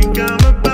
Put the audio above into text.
think I'm a